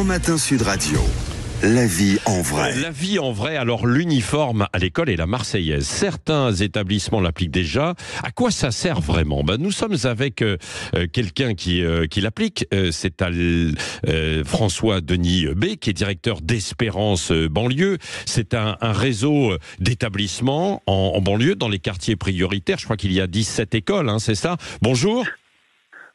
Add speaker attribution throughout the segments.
Speaker 1: Grand Matin Sud Radio. La vie en vrai.
Speaker 2: La vie en vrai, alors l'uniforme à l'école est la Marseillaise. Certains établissements l'appliquent déjà. À quoi ça sert vraiment? Ben, Nous sommes avec euh, euh, quelqu'un qui, euh, qui l'applique. C'est François Denis B, qui est directeur d'Espérance banlieue. C'est un, réseau d'établissements en, banlieue, dans les quartiers prioritaires. Je crois qu'il y a 17 écoles, hein, c'est ça? Bonjour.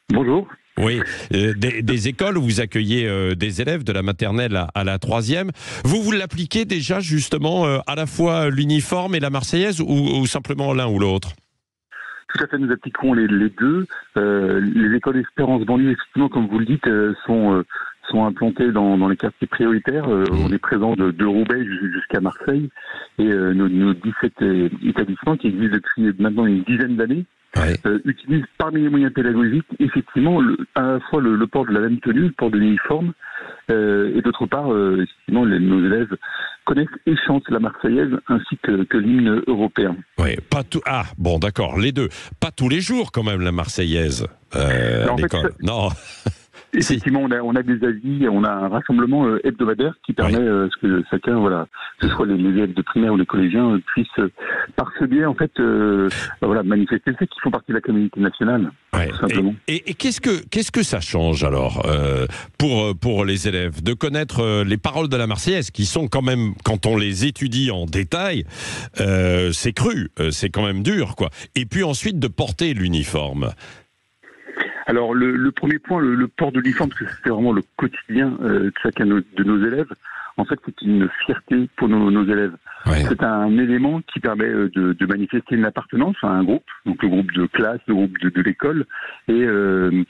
Speaker 3: Bonjour.
Speaker 2: Oui, euh, des, écoles où vous accueillez euh, des élèves de la maternelle à, la troisième. Vous, vous l'appliquez déjà justement euh, à la fois l'uniforme et la Marseillaise ou, simplement l'un ou l'autre?
Speaker 3: Tout à fait, nous appliquons les, deux. les écoles Espérance banlieue, effectivement, comme vous le dites, sont sont implantés dans, dans les quartiers prioritaires. Mmh. On est présent de, de Roubaix jusqu'à Marseille et nos, nos, 17 établissements qui existent depuis maintenant une dizaine d'années euh, utilise parmi les moyens pédagogiques effectivement à la fois le, port de la même tenue, le port de l'uniforme, euh, et d'autre part, euh, effectivement, nos élèves connaissent et chantent la Marseillaise ainsi que, que l'hymne européen.
Speaker 2: Oui, pas tout. Ah, bon, d'accord, les deux. Pas tous les jours quand même la Marseillaise à l'école. non.
Speaker 3: Effectivement, on a, on a des avis, on a un rassemblement euh, hebdomadaire qui permet euh, que chacun, voilà, que ce soit les, élèves de primaire ou les collégiens, euh, puissent, par ce biais, en fait, bah, voilà, manifester fait qu'ils font partie de la communauté nationale. Tout simplement.
Speaker 2: Et, et, qu'est-ce que qu'est-ce que ça change alors pour pour les élèves? De connaître les paroles de la Marseillaise qui sont quand même quand on les étudie en détail, c'est cru, c'est quand même dur quoi. Et puis ensuite de porter l'uniforme.
Speaker 3: Alors le, premier point, le, le port de l'uniforme, parce que c'est vraiment le quotidien euh, de chacun de nos élèves. En fait, c'est une fierté pour nos, nos élèves. C'est un élément qui permet euh, de, de, manifester une appartenance à un groupe, donc le groupe de classe, le groupe de, de l'école, et euh,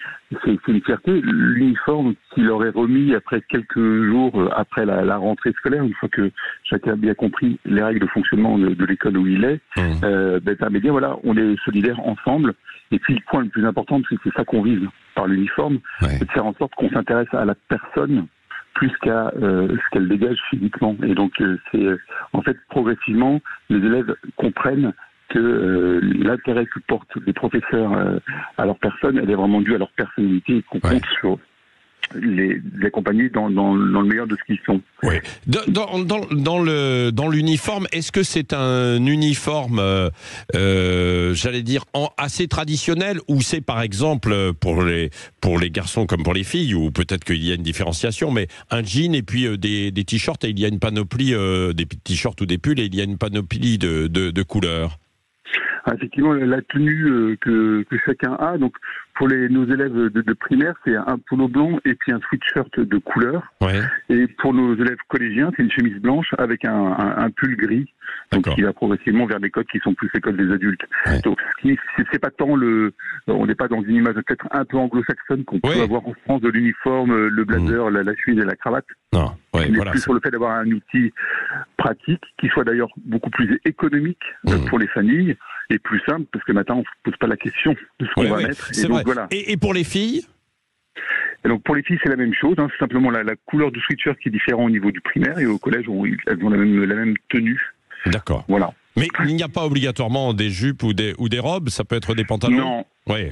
Speaker 3: c'est une fierté. L'uniforme qui leur est remis après quelques jours euh, après la, la, rentrée scolaire, une fois que chacun a bien compris les règles de fonctionnement de, l'école où il est, mmh. euh, ben, dire voilà, on est solidaires ensemble. Et puis le point le plus important, c'est c'est ça qu'on vise par l'uniforme, c'est de faire en sorte qu'on s'intéresse à la personne plus qu'à euh, ce qu'elle dégage physiquement. Et donc euh, c'est en fait progressivement les élèves comprennent que euh, l'intérêt que portent les professeurs à leur personne, elle est vraiment due à leur personnalité et qu'on compte sur les, accompagner dans, dans, dans, le meilleur de ce qu'ils sont.
Speaker 2: Oui. Dans, dans, dans le dans l'uniforme, est-ce que c'est un uniforme, euh, euh, j'allais dire, en, assez traditionnel, ou c'est par exemple pour les pour les garçons comme pour les filles, ou peut-être qu'il y a une différenciation, mais un jean et puis euh, des, des t-shirts et il y a une panoplie des t-shirts ou des pulls et il y a une panoplie de, de, de couleurs?
Speaker 3: Ah, effectivement, la tenue que, que chacun a, donc pour les, nos élèves de, de primaire, c'est un polo blanc et puis un sweatshirt de couleur. Ouais. Et pour nos élèves collégiens, c'est une chemise blanche avec un, un, un pull gris, donc qui va progressivement vers des codes qui sont plus les codes des adultes. Donc, c'est pas tant le, on n'est pas dans une image peut-être un peu anglo-saxonne qu'on peut avoir en France de l'uniforme, le blazer, mmh. la, la, chemise et la cravate.
Speaker 2: Non.
Speaker 3: Ouais, mais plus sur le fait d'avoir un outil pratique qui soit d'ailleurs beaucoup plus économique euh, mmh. pour les familles et plus simple parce que maintenant on ne pose pas la question de ce qu'on va mettre.
Speaker 2: Et donc, et, pour les filles
Speaker 3: donc pour les filles, c'est la même chose. Hein. c'est simplement la, couleur du sweatshirt qui est différent au niveau du primaire et au collège, elles ont la même, la même tenue.
Speaker 2: D'accord. Voilà. Mais il n'y a pas obligatoirement des jupes ou des, ou des robes, ça peut être des pantalons
Speaker 3: Non, Ouais,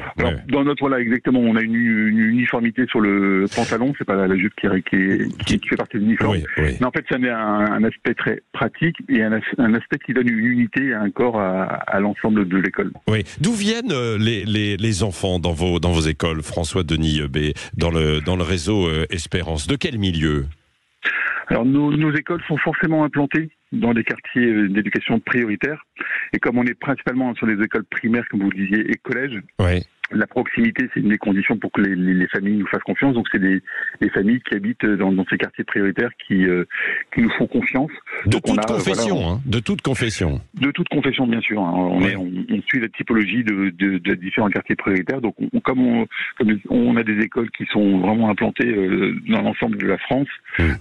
Speaker 3: Dans notre voilà exactement, on a une, uniformité sur le pantalon, c'est pas la, jupe qui, qui, qui, fait partie de l'uniforme. Mais en fait, ça met un, un, aspect très pratique et un, un, aspect qui donne une unité et un corps à, à l'ensemble de l'école.
Speaker 2: Oui. D'où viennent euh, les, les, les, enfants dans vos dans vos écoles, François Denis B, dans le dans le réseau euh, Espérance? De quel milieu?
Speaker 3: Alors nos, écoles sont forcément implantées dans des quartiers euh, d'éducation prioritaire. Et comme on est principalement sur les écoles primaires, comme vous le disiez, et collèges, la proximité, c'est une des conditions pour que les, les, familles nous fassent confiance. Donc, c'est des, des, familles qui habitent dans, dans, ces quartiers prioritaires qui, euh, qui nous font confiance.
Speaker 2: De toute confession, hein, de toute confession.
Speaker 3: De toute confession, bien sûr. Hein. On, est, on, on, suit la typologie de, de, de, différents quartiers prioritaires. Donc, on, comme, on, comme on a des écoles qui sont vraiment implantées euh, dans l'ensemble de la France,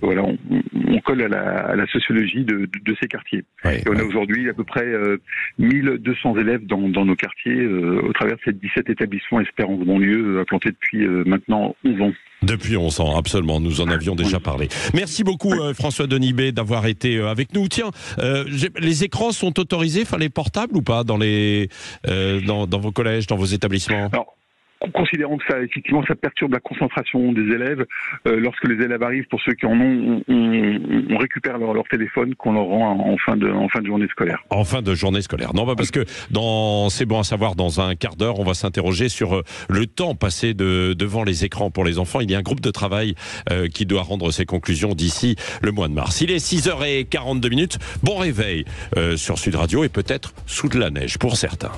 Speaker 3: voilà, on, colle à la, à la sociologie de, de, ces quartiers. Et on a aujourd'hui à peu près euh, 1200 élèves dans, dans nos quartiers euh, au travers de ces 17 établissements Espérance Banlieue, implanté depuis euh, maintenant 11 ans.
Speaker 2: Depuis 11 ans, absolument. Nous en avions déjà parlé. Merci beaucoup, euh, François Denis B, d'avoir été euh, avec nous. Tiens, les écrans sont autorisés, enfin les portables ou pas, dans, les, dans, vos collèges, dans vos établissements?
Speaker 3: Considérant que ça, effectivement, ça perturbe la concentration des élèves. Euh, lorsque les élèves arrivent, pour ceux qui en ont, on, récupère leur, téléphone qu'on leur rend en fin, de, en fin de journée scolaire.
Speaker 2: En fin de journée scolaire. Non, bah parce que c'est bon à savoir, dans un quart d'heure, on va s'interroger sur euh, le temps passé de, devant les écrans pour les enfants. Il y a un groupe de travail euh, qui doit rendre ses conclusions d'ici le mois de mars. Il est 6h42 minutes. Bon réveil sur Sud Radio et peut-être sous de la neige pour certains.